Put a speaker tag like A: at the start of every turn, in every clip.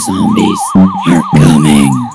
A: Zombies are coming.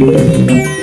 B: Thank